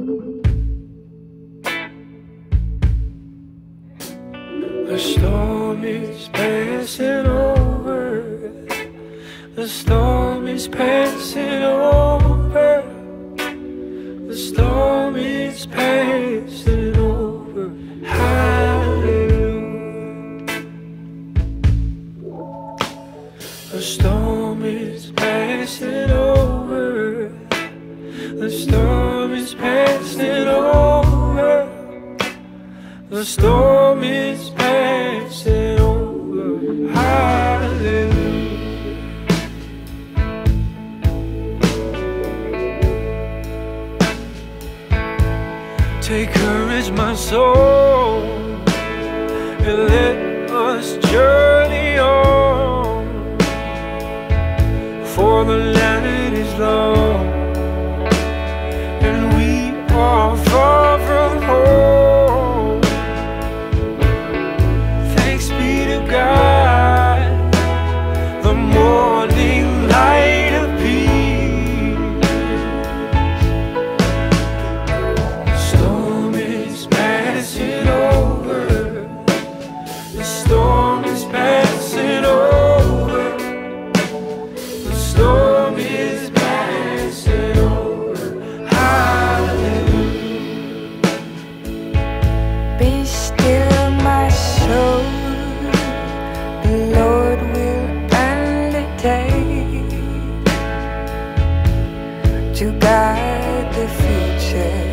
The storm is passing over. The storm is passing over. The storm is passing over. Hallelujah. The storm is passing over. The storm is passing over. The storm is passing over. Hallelujah. Take courage, my soul, and let us journey on. For the land is long, are to guide the future